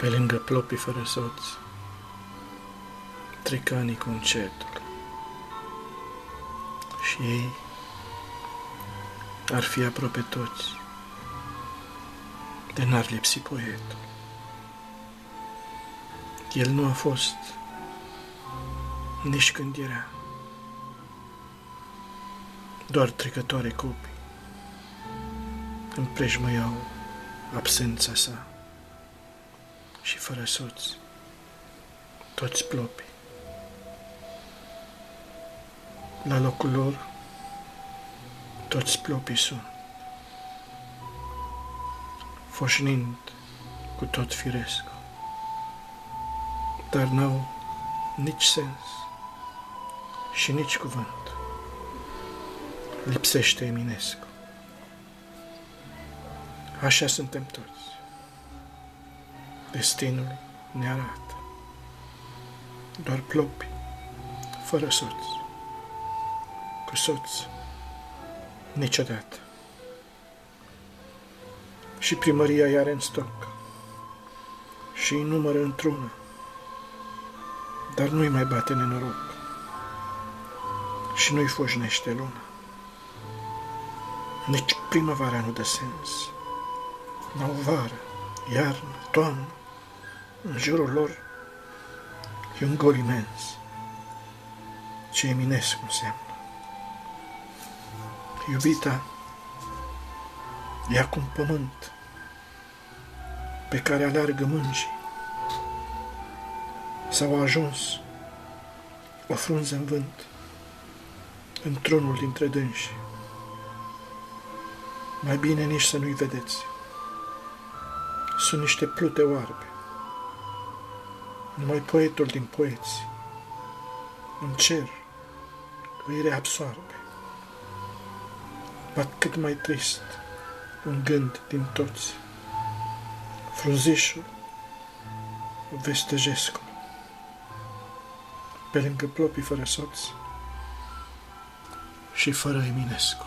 Pe lângă plopii fără soț, trec anii cu încetul. Și ei ar fi aproape toți, de n-ar lipsi poetul. El nu a fost nici când era, doar trecătoare copii împrejmăiau absența sa și fără soț, toți plopii. La locul lor, toți plopii sunt, foșnind cu tot firesc, dar n-au nici sens și nici cuvânt. Lipsește Eminescu. Așa suntem toți. Destinul ne arată. Doar plopi, fără soț. Cu soț, niciodată. Și primăria iar în stoc. Și îi numără într-una. Dar nu-i mai bate nenoroc. Și nu-i foșnește luna. Nici primăvara nu dă sens. N-au vară, iarnă, toamnă. În jurul lor e un gol imens. Ce Eminescu înseamnă. Iubita e acum pământ pe care aleargă mângii. S-au ajuns o frunză în vânt într-unul dintre dânsi. Mai bine nici să nu-i vedeți. Sunt niște plute oarbe. Numai poetul din poeți, în cer, îi reabsoarbe. Bat cât mai trist un gând din toți. Frunzișul, vestejescu, pe lângă plopii fără soț și fără Eminescu.